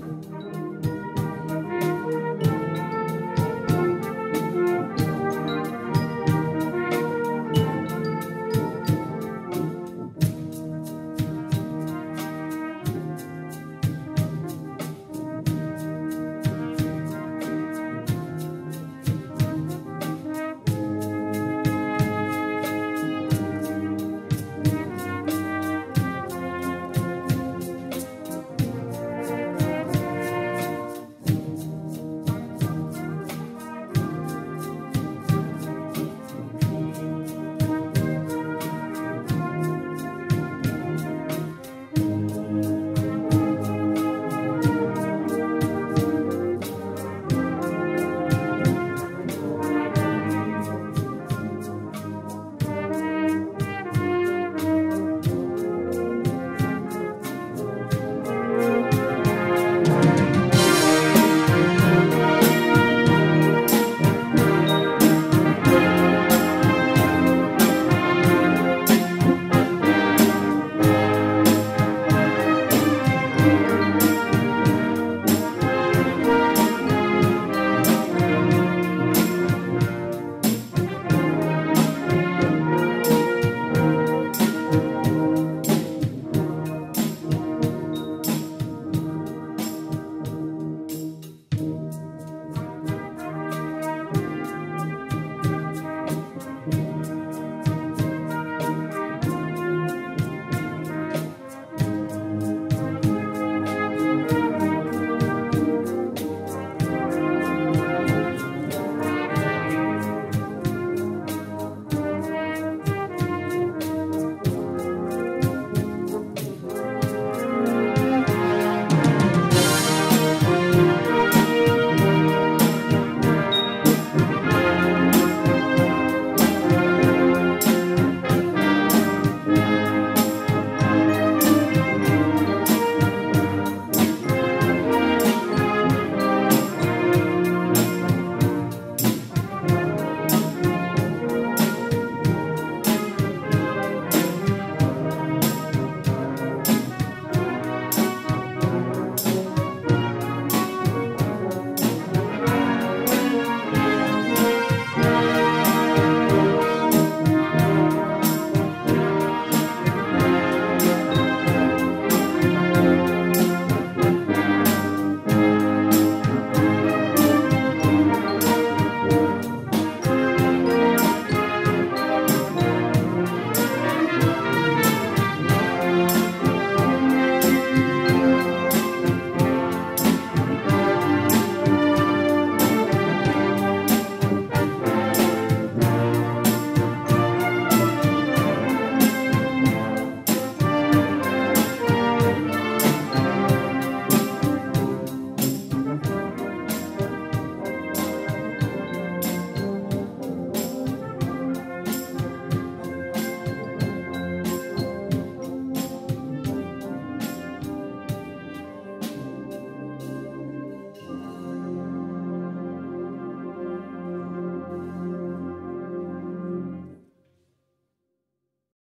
Música